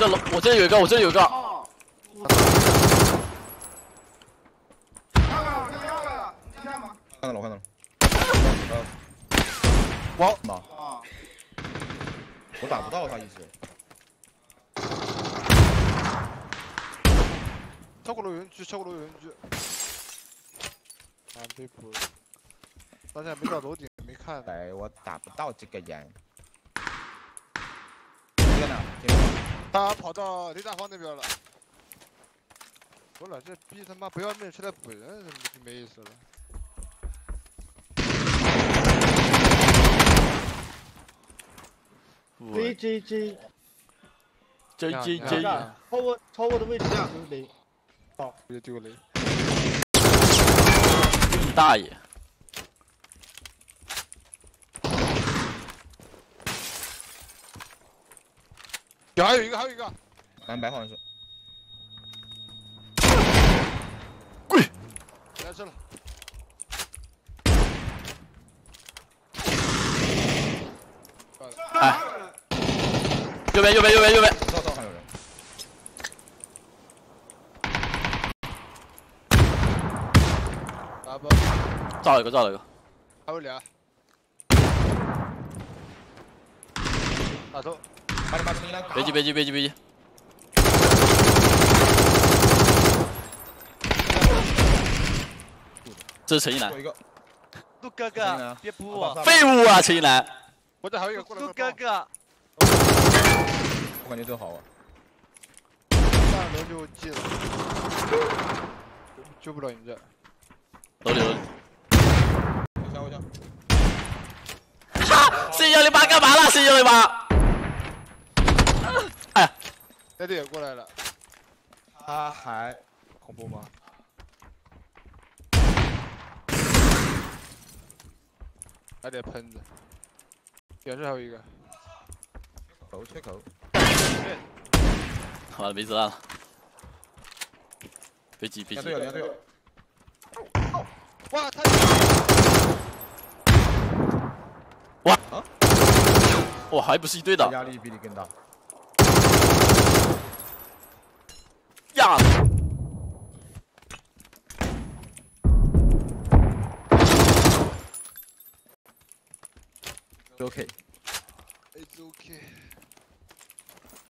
这楼，我这里有一个，我这里有一个。哦。看到了，我看到了。我妈，我打不到他一直。超过了园区，超过了园区。啊，被捕了。大家没到楼顶，没看。哎，我打不到这个人。这个呢？他跑到雷大方那边了。我了，这逼他妈不要命出来补人，就没意思了。J J J J J J，超过超过的位置丢雷，好，直接丢雷。你大爷！还有一个，还有一个，蓝白好像是。跪！来这了。哎，右边，右边，右边，右边。知道还有人。打不。炸了一个，炸了一个。还有俩。打头。别急，别急，别急，别急。这是陈一楠。陆哥哥，别补我。废物啊，陈一楠。我这还有一个过来。陆哥哥。我感觉这好啊。上楼就进了。救不了你这。楼里楼里。我枪我枪。哈！C 幺零八干嘛了？C 幺零八。哎，那队也过来了，他还恐怖吗？还得喷子，远处还有一个，口缺口，好了，没子弹了，别急别急。队友队友，哇他，哇啊，哇还不是一队的，压力比你更大。stop. Okay. It's okay.